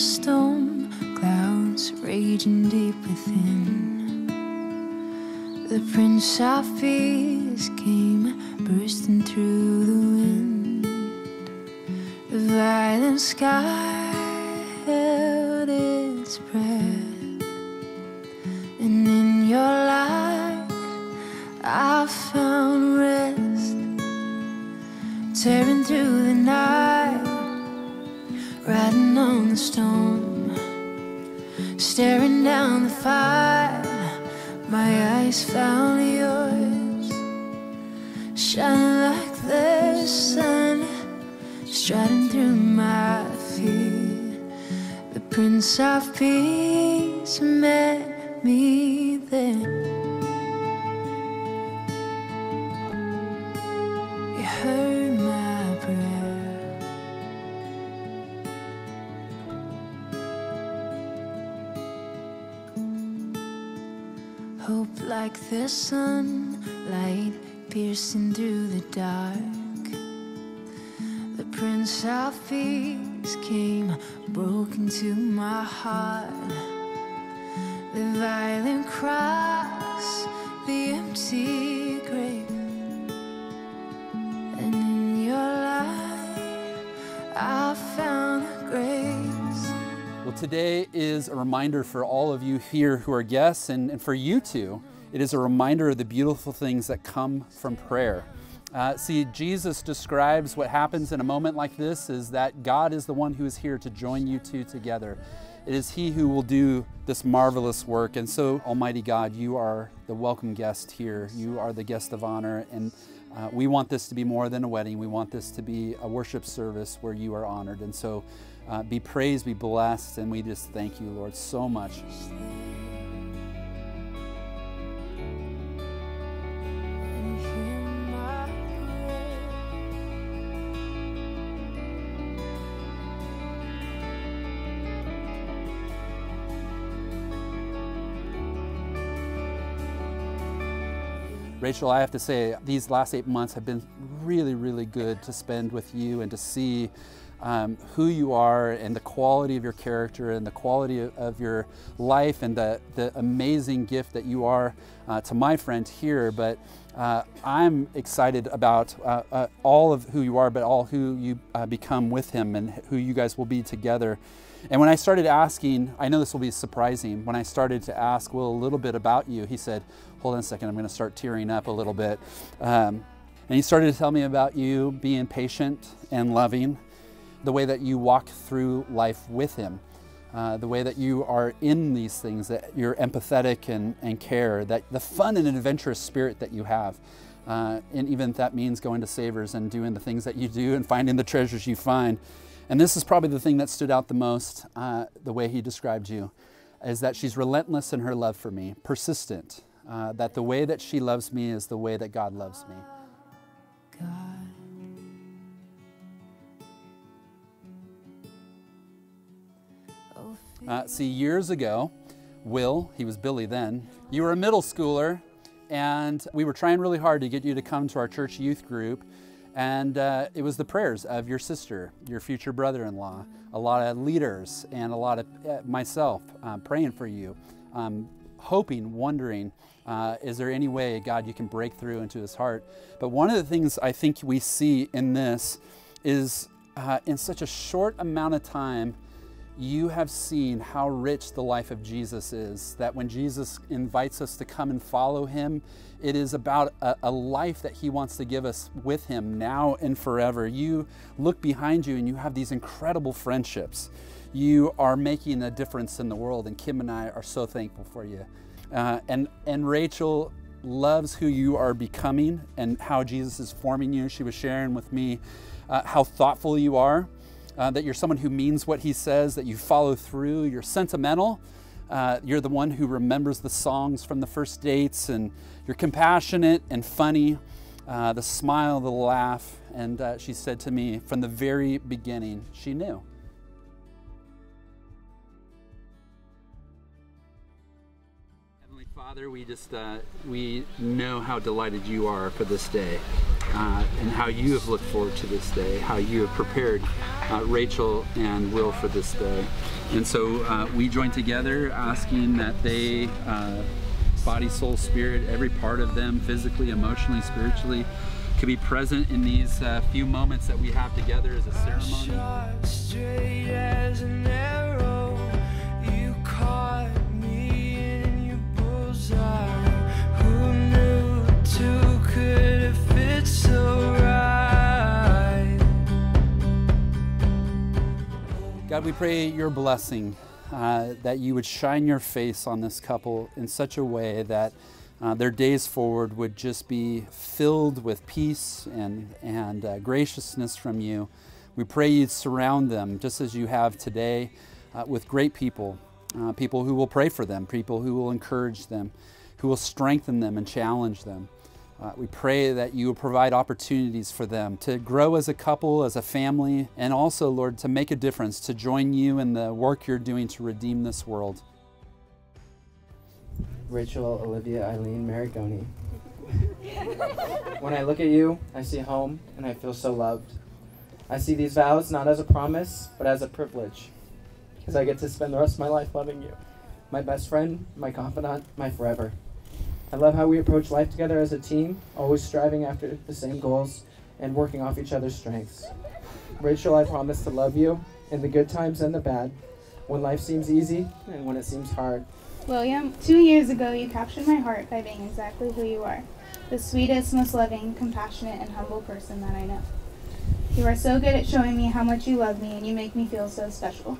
storm, clouds raging deep within. The Prince of Peace came bursting through the wind. The violent sky held its breath, and in your light I found rest, tearing through the night, riding on the storm, staring down the fire. My eyes found yours, shining like the sun, striding through my fear. The Prince of Peace met me like the sun, light piercing through the dark. The Prince of Peace came, broke into my heart. The violent cross, the empty grave. And in your light, I found grace. Well, today is a reminder for all of you here who are guests, and, and for you too. It is a reminder of the beautiful things that come from prayer. Uh, see, Jesus describes what happens in a moment like this is that God is the one who is here to join you two together. It is He who will do this marvelous work. And so, Almighty God, you are the welcome guest here. You are the guest of honor. And uh, we want this to be more than a wedding. We want this to be a worship service where you are honored. And so, uh, be praised, be blessed, and we just thank you, Lord, so much. Rachel, I have to say, these last eight months have been really, really good to spend with you and to see um, who you are and the quality of your character and the quality of, your life and the, the amazing gift that you are uh, to my friend here. But uh, I'm excited about uh, uh, all of who you are, but all who you uh, become with him and who you guys will be together. And when I started asking, I know this will be surprising, when I started to ask Will a little bit about you, he said, Hold on a second, I'm going to start tearing up a little bit. Um, and he started to tell me about you being patient and loving, the way that you walk through life with him, uh, the way that you are in these things, that you're empathetic and, and care, that the fun and adventurous spirit that you have. Uh, and even if that means going to Savers and doing the things that you do and finding the treasures you find. And this is probably the thing that stood out the most, uh, the way he described you, is that she's relentless in her love for me, persistent. Uh, that the way that she loves me is the way that God loves me. God. Uh, see, years ago, Will, he was Billy then, you were a middle schooler, and we were trying really hard to get you to come to our church youth group. And uh, it was the prayers of your sister, your future brother in law, a lot of leaders, and a lot of uh, myself um, praying for you, um, hoping, wondering, uh, is there any way, God, you can break through into his heart? But one of the things I think we see in this is uh, in such a short amount of time, you have seen how rich the life of Jesus is. That when Jesus invites us to come and follow him, it is about a, a, life that he wants to give us with him now and forever. You look behind you and you have these incredible friendships. You are making a difference in the world, and Kim and I are so thankful for you. Uh, and, and Rachel loves who you are becoming and how Jesus is forming you. She was sharing with me uh, how thoughtful you are uh, that you're someone who means what he says, that you follow through, you're sentimental. Uh, you're the one who remembers the songs from the first dates, and you're compassionate and funny, uh, the smile, the laugh. And uh, she said to me from the very beginning, she knew. Heavenly Father, we just uh, we know how delighted you are for this day. uh, and how you have looked forward to this day, how you have prepared uh, Rachel and Will for this day. And so uh, we join together asking that they, uh, body, soul, spirit, every part of them, physically, emotionally, spiritually, could be present in these uh, few moments that we have together as a ceremony. God, we pray your blessing, uh, that you would shine your face on this couple in such a way that uh, their days forward would just be filled with peace and, and uh, graciousness from you. We pray you'd surround them, just as you have today, uh, with great people, uh, people who will pray for them, people who will encourage them, who will strengthen them and challenge them. Uh, we pray that you will provide opportunities for them to grow as a couple, as a family, and also, Lord, to make a difference, to join you in the work you're doing to redeem this world. Rachel, Olivia, Eileen, Marigoni. when I look at you, I see home and I feel so loved. I see these vows not as a promise, but as a privilege, because I get to spend the rest of my life loving you. My best friend, my confidant, my forever. I love how we approach life together as a team, always striving after the same goals and working off each other's strengths. Rachel, I promise to love you in the good times and the bad, when life seems easy and when it seems hard. William, two years ago you captured my heart by being exactly who you are the sweetest, most loving, compassionate, and humble person that I know. You are so good at showing me how much you love me, and you make me feel so special.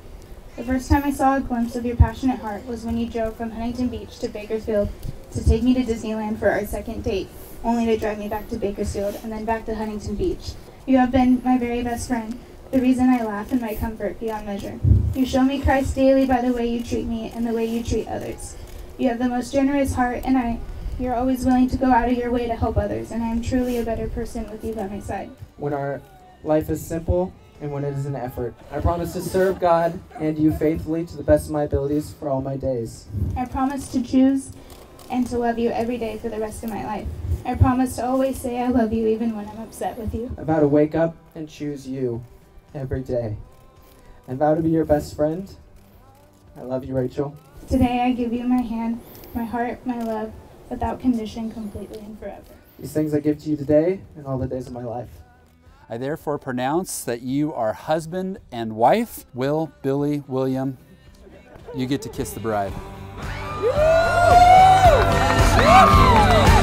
The first time I saw a glimpse of your passionate heart was when you drove from Huntington Beach to Bakersfield to take me to Disneyland for our second date, only to drive me back to Bakersfield and then back to Huntington Beach. You have been my very best friend, the reason I laugh and my comfort beyond measure. You show me Christ daily by the way you treat me and the way you treat others. You have the most generous heart, and I, you're always willing to go out of your way to help others, and I am truly a better person with you by my side. when our life is simple and when it is an effort. I promise to serve God and you faithfully to the best of my abilities for all my days. I promise to choose and to love you every day for the rest of my life. I promise to always say I love you even when I'm upset with you. I vow to wake up and choose you every day. I vow to be your best friend. I love you, Rachel. Today I give you my hand, my heart, my love, without condition, completely and forever. These things I give to you today and all the days of my life. I therefore pronounce that you are husband and wife. Will, Billy, William, you get to kiss the bride. We have